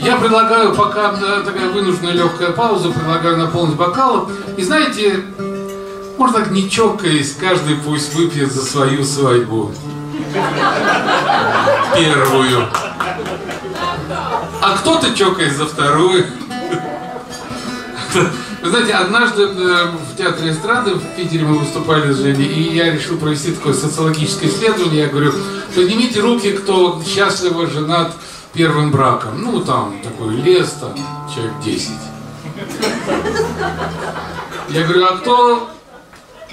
Я предлагаю, пока да, такая вынужденная легкая пауза, предлагаю наполнить бокалы. И знаете, можно так не чокаясь, каждый пусть выпьет за свою свадьбу. Первую. А кто-то чокаясь за вторую. Вы знаете, однажды э, в театре эстрады в Питере мы выступали с Женей, и я решил провести такое социологическое исследование. Я говорю, поднимите руки, кто счастливо женат первым браком. Ну, там такой лес, там человек 10. Я говорю, а кто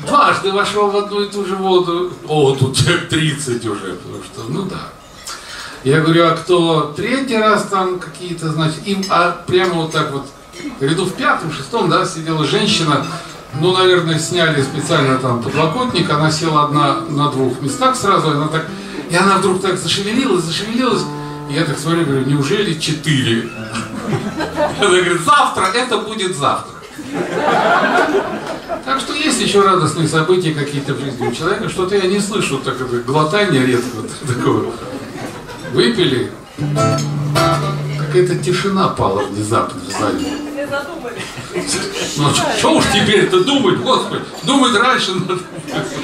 дважды вошел в одну и ту же воду? О, тут человек 30 уже, потому что, ну да. Я говорю, а кто третий раз там какие-то, значит, им, а прямо вот так вот, ряду в пятом, шестом, да, сидела женщина, ну, наверное, сняли специально там подлокотник, она села одна на двух местах сразу, она так, и она вдруг так зашевелилась, зашевелилась, и я так смотрю, говорю, неужели четыре? Она говорит, завтра, это будет завтра. Так что есть еще радостные события какие-то в жизни у человека. Что-то я не слышу, так это глотание редко такого. Выпили. Какая-то тишина пала внезапно в зале. Ну, что уж теперь-то думать, господи, думать раньше надо.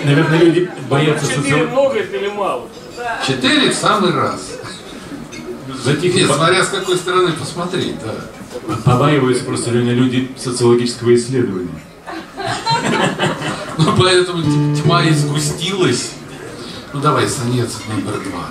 Наверное, люди боятся Четыре много или мало? Четыре в самый раз. Затихли, Нет, смотря с какой стороны посмотреть, да. побаиваются просто реально люди социологического исследования. Ну, поэтому тьма и сгустилась. Ну, давай, сонец номер два.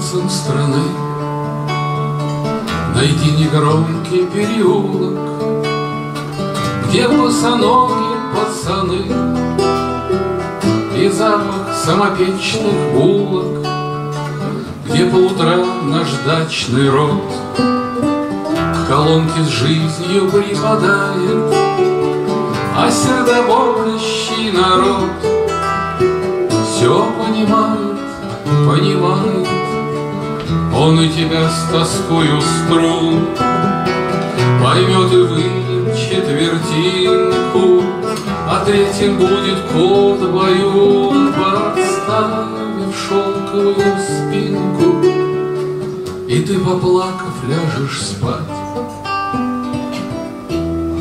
Улицам страны, Найди негромкий переулок, Где босоногие пацаны. И запах самопечных булок, Где по утрам наш дачный род К колонке с жизнью припадает, А сердобольный народ. Все понимает, понимает, Он и тебя с тоскою струн Поймет и выйдет четвертинку, А третьим будет кот баюн, Подставив шелковую спинку, И ты, поплакав, ляжешь спать,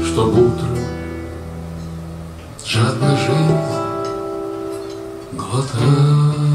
Чтоб утром жадно жизнь глотать.